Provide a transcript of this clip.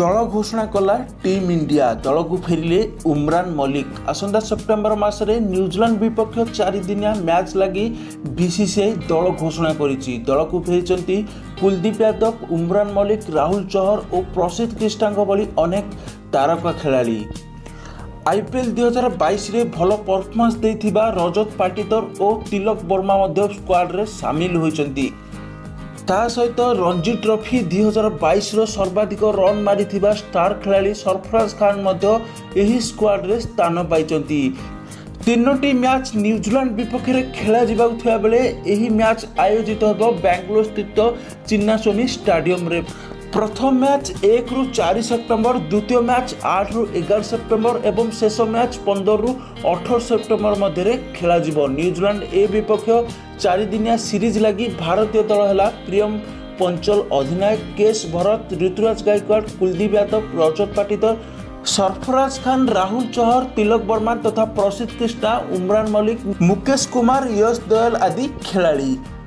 দল ঘোষণা কলা ଟିମ୍ ଇଣ୍ଡିଆ ଦଳକୁ ଫେରିଲେ ଉମ୍ରାନ୍ ମଲ୍ଲିକ ଆସନ୍ତା ସେପ୍ଟେମ୍ବର ମାସରେ ନ୍ୟୁଜିଲାଣ୍ଡ ବିପକ୍ଷ ଚାରିଦିନିଆ ମ୍ୟାଚ୍ ଲାଗି ବିସିସିଆଇ ଦଳ ଘୋଷଣା କରିଛି ଦଳକୁ ଫେରିଛନ୍ତି କୁଲଦୀପ ୟାଦବ ଉମ୍ରାନ୍ ମଲ୍ଲିକ ରାହୁଲ ଚହର ଓ ପ୍ରସିଦ୍ଧ କ୍ରିଷ୍ଣାଙ୍କ ଭଳି ଅନେକ ତାରକା ଖେଳାଳି ଆଇପିଏଲ୍ ଦୁଇ ହଜାର ବାଇଶରେ ଭଲ ପରଫର୍ମାନ୍ସ ଦେଇଥିବା ରଜତ ପାଟିଦର ଓ ତିଲକ ବର୍ମା ମଧ୍ୟ ସ୍କ୍ୱାଡ଼ରେ ସାମିଲ ହୋଇଛନ୍ତି ତା ସହିତ ରଞ୍ଜି ଟ୍ରଫି ଦୁଇହଜାର ବାଇଶର ସର୍ବାଧିକ ରନ୍ ମାରିଥିବା ଷ୍ଟାର ଖେଳାଳି ସରଫରାଜ ଖାନ୍ ମଧ୍ୟ ଏହି ସ୍କ୍ୱାଡ଼ରେ ସ୍ଥାନ ପାଇଛନ୍ତି ତିନୋଟି ମ୍ୟାଚ୍ ନ୍ୟୁଜିଲାଣ୍ଡ ବିପକ୍ଷରେ ଖେଳାଯିବାକୁ ଥିବାବେଳେ ଏହି ମ୍ୟାଚ୍ ଆୟୋଜିତ ହେବ ବାଙ୍ଗାଲୋର ସ୍ଥିତ ଚିନ୍ନାସ୍ୱାମୀ ଷ୍ଟାଡିୟମରେ প্রথম ম্যাচ একরু চারি সেপ্টেম্বর দ্বিতীয় ম্যাচ আটরু এগার সেপ্টেম্বর এবং শেষ ম্যাচ পনেরু অঠর সেপ্টেম্বর মধ্যে খেলাযিব নিউজিল্যান্ড এ বিপক্ষ চারিদিনিয়া সিরিজ লাগি ভারতীয় দল হেলা প্রিয়ম পঞ্চল অধিনায়ক কেশ ভরত ঋতুরাজ গাইকওয়াড় কুলদীপ যাদব রজত পাটিদর সরফরাজ খান রাহুল চহর তিলক বর্মা তথা প্রসিদ্ধ কৃষ্ণা উমরান মল্লিক মুকেশ কুমার ইয়শ দয়াল আদি খেলাড়ি